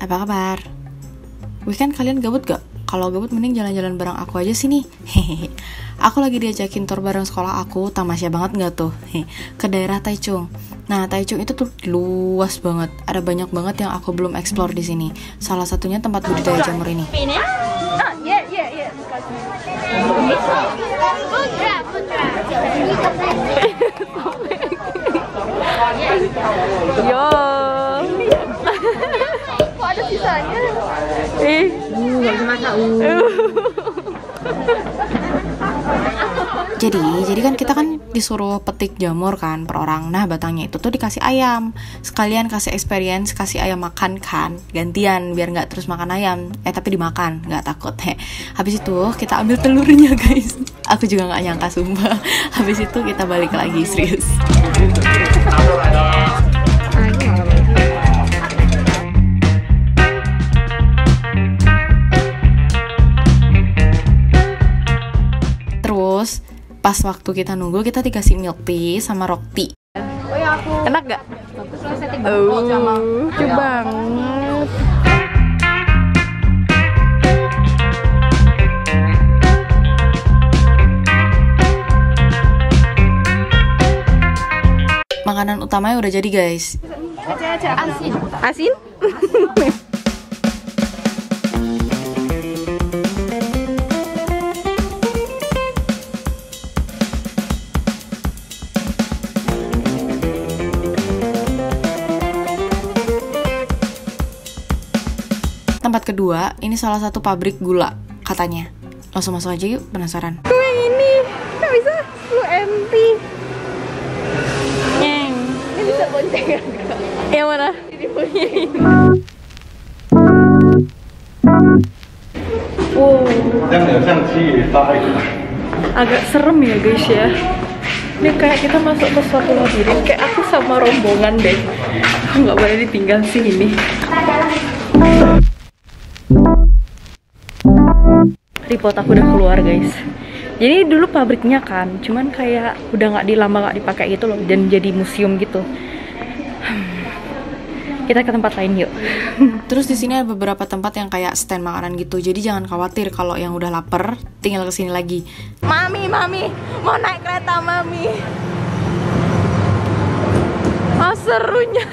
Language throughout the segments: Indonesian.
apa kabar? Weekend kalian gabut gak? Kalau gabut mending jalan-jalan bareng aku aja sini. Hehehe. Aku lagi diajakin tour bareng sekolah aku, tamasya banget gak tuh? Hehe. Ke daerah Taichung. Nah, Taichung itu tuh luas banget. Ada banyak banget yang aku belum explore di sini. Salah satunya tempat budidaya jamur ini. Ah, yeah, yeah, yeah. Putra, putra. Yo. Kok ada sisanya? Eh. Jadi, jadi kan kita kan disuruh petik jamur kan per orang. Nah, batangnya itu tuh dikasih ayam. Sekalian kasih experience, kasih ayam makan kan. Gantian biar nggak terus makan ayam. Eh, tapi dimakan, nggak takut. He. Habis itu kita ambil telurnya, guys. Aku juga nggak nyangka sumpah. Habis itu kita balik lagi serius. Pas waktu kita nunggu kita dikasih milk tea sama roti. Oh ya aku. Enak gak? Tiba oh, sama. lucu banget. Makanan utamanya udah jadi guys. Asin. Asin? Tempat kedua, ini salah satu pabrik gula katanya. Langsung masuk aja yuk, penasaran. Gue ini, kok bisa 10 MP? Nyeng. Ini bisa bonceng iya, Yang mana? Ini Agak serem ya guys ya Ini kayak kita masuk ke suatu labirin Kayak aku sama rombongan deh Aku nggak boleh ditinggal sih ini Report aku udah keluar guys. Jadi dulu pabriknya kan, cuman kayak udah nggak dilamba nggak dipakai gitu loh, dan jadi museum gitu. Kita ke tempat lain yuk. Terus di sini ada beberapa tempat yang kayak stand makanan gitu. Jadi jangan khawatir kalau yang udah lapar tinggal ke sini lagi. Mami, mami, mau naik kereta mami. Ah serunya.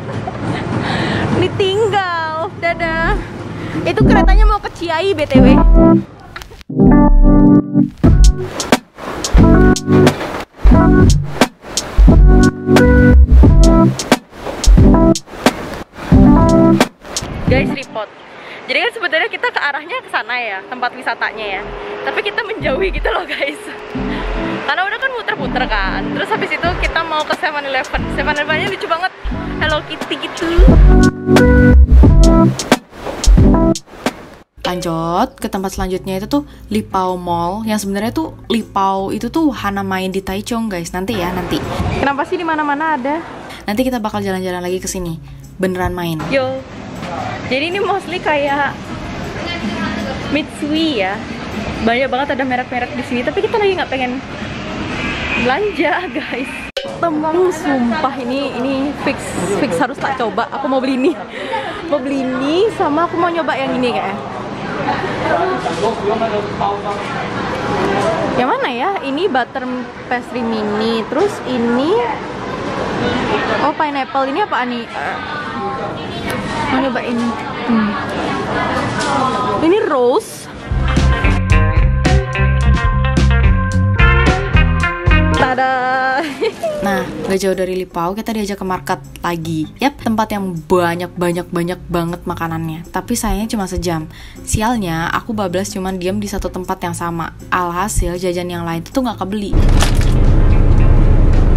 Ditinggal, dadah. Itu keretanya mau ke Ciai btw. Guys, report. Jadi kan sebenarnya kita ke arahnya ke sana ya, tempat wisatanya ya. Tapi kita menjauhi gitu loh, guys. Karena udah kan muter-muter kan. Terus habis itu kita mau ke 7-Eleven. 7-Elevennya lucu banget. Hello Kitty gitu. Lanjut ke tempat selanjutnya itu tuh Lipao Mall yang sebenarnya tuh Lipao itu tuh Hana main di Taichung guys nanti ya nanti Kenapa sih di mana-mana ada? nanti kita bakal jalan-jalan lagi ke sini beneran main Yo. Jadi ini mostly kayak Mitsui ya. Banyak banget ada merek-merek di sini, tapi kita lagi nggak pengen belanja, guys. Tembang sumpah ini ini fix fix harus tak coba. Aku mau beli ini. Mau beli ini sama aku mau nyoba yang ini kayaknya. Yang mana ya? Ini butter pastry mini. Terus ini Oh pineapple ini apa nih? Eh, mau nyoba ini. Hmm. Ini rose. Tada. Nah, gak jauh dari Lipau, kita diajak ke market lagi. Yap, tempat yang banyak-banyak-banyak banget makanannya. Tapi sayangnya cuma sejam. Sialnya, aku bablas cuman diam di satu tempat yang sama. Alhasil, jajan yang lain tuh nggak kebeli.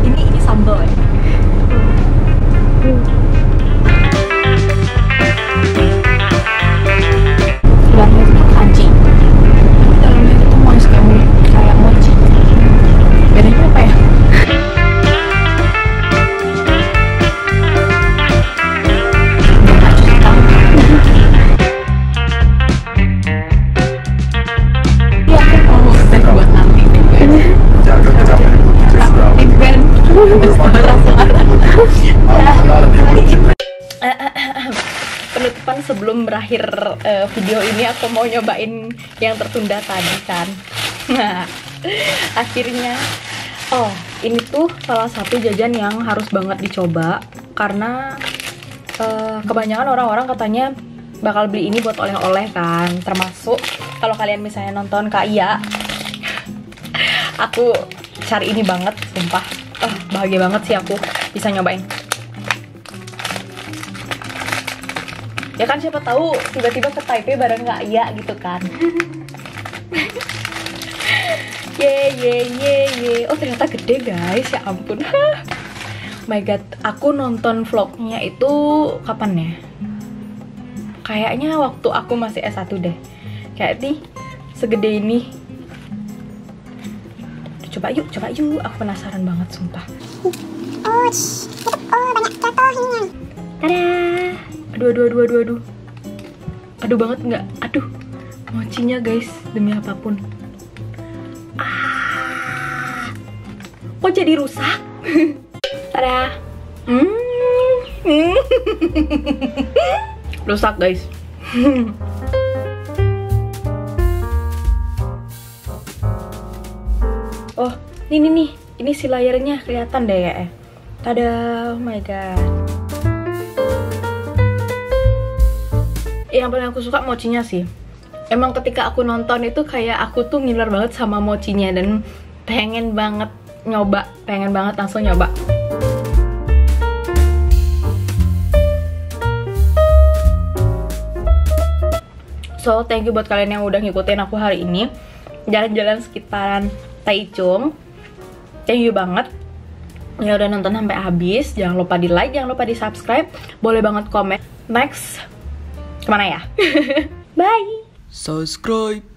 ini ini sambal ya. penutupan sebelum berakhir uh, video ini aku mau nyobain yang tertunda tadi kan? Nah akhirnya oh ini tuh salah satu jajan yang harus banget dicoba karena uh, kebanyakan orang-orang katanya bakal beli ini buat oleh-oleh kan? Termasuk kalau kalian misalnya nonton Kak Iya aku cari ini banget sumpah ah bahagia banget sih aku bisa nyobain. Ya kan siapa tahu tiba-tiba ke Taipei bareng nggak iya gitu kan. Ye ye ye ye. Oh ternyata gede guys. Ya ampun. My god. Aku nonton vlognya itu kapan ya? Kayaknya waktu aku masih S1 deh. Kayak nih segede ini coba yuk coba yuk aku penasaran banget sumpah Oh, oh banyak jatuhnya. Tada! Aduh, aduh, aduh, aduh, aduh. Aduh banget nggak? Aduh, mochinya guys, demi apa pun. Ah, kok jadi rusak? Tada! Hmm. Hmm. rusak guys. ini nih, ini si layarnya kelihatan deh ya. Tada, oh my god. Yang paling aku suka mochinya sih. Emang ketika aku nonton itu kayak aku tuh ngiler banget sama mochinya dan pengen banget nyoba, pengen banget langsung nyoba. So, thank you buat kalian yang udah ngikutin aku hari ini Jalan-jalan sekitaran Taichung Thank you banget. Ya udah nonton sampai habis Jangan lupa di like, jangan lupa di subscribe. Boleh banget komen. Next Ke mana ya? Bye. Subscribe